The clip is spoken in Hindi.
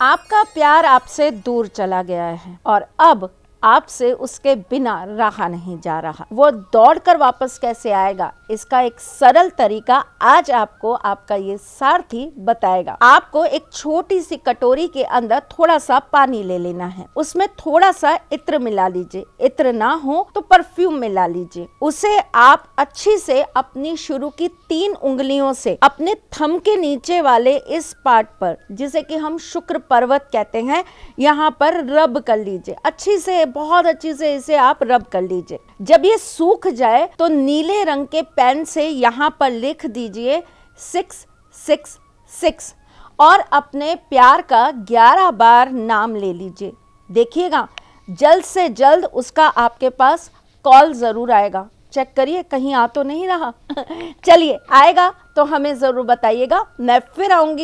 आपका प्यार आपसे दूर चला गया है और अब आपसे उसके बिना रहा नहीं जा रहा। वो दौड़कर वापस कैसे आएगा? इसका एक सरल तरीका आज आपको, आपका ये सारथी बताएगा। आपको एक छोटी सी कटोरी के अंदर थोड़ा सा पानी ले लेना है। उसमें थोड़ा सा इत्र मिला लीजिए। इत्र ना हो तो परफ्यूम मिला लीजिए। उसे आप अच्छी से अपनी शुरू की तीन उंगलियों से अपने थम के नीचे वाले इस पार्ट पर, जिसे कि हम शुक्र पर्वत कहते हैं, यहाँ पर रब कर लीजिए। अच्छी से बहुत अच्छी से इसे आप रब कर लीजिए। जब ये सूख जाए तो नीले रंग के पेन से यहाँ पर लिख दीजिए सिक्स सिक्स सिक्स और अपने प्यार का ग्यारह बार नाम ले लीजिए। देखिएगा, जल्द से जल्द उसका आपके पास कॉल ज़रूर आएगा। चेक करिए, कहीं आ तो नहीं रहा। चलिए, आएगा तो हमें ज़रूर बताइएगा। मैं फिर आऊँगी।